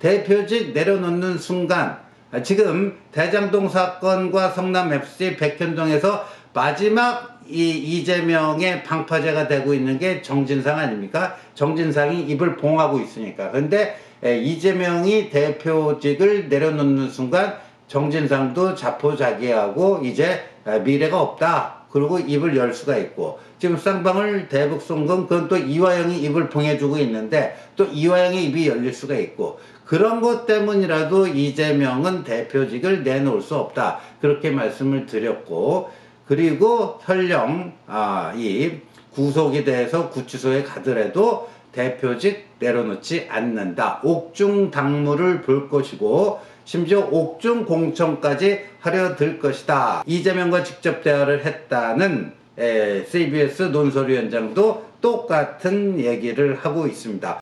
대표직 내려놓는 순간 아, 지금 대장동 사건과 성남 FC 백현동에서 마지막 이 이재명의 방파제가 되고 있는 게 정진상 아닙니까? 정진상이 입을 봉하고 있으니까. 근데 에, 이재명이 대표직을 내려놓는 순간 정진상도 자포자기하고 이제 에, 미래가 없다. 그리고 입을 열 수가 있고 지금 쌍방울 대북 송금 그건 또 이화영이 입을 봉해주고 있는데 또 이화영의 입이 열릴 수가 있고 그런 것 때문이라도 이재명은 대표직을 내놓을 수 없다 그렇게 말씀을 드렸고 그리고 설령 아, 이 구속이 돼서 구치소에 가더라도 대표직 내려놓지 않는다. 옥중 당무를 볼 것이고 심지어 옥중 공천까지 하려 들 것이다. 이재명과 직접 대화를 했다는 에, CBS 논설위원장도 똑같은 얘기를 하고 있습니다.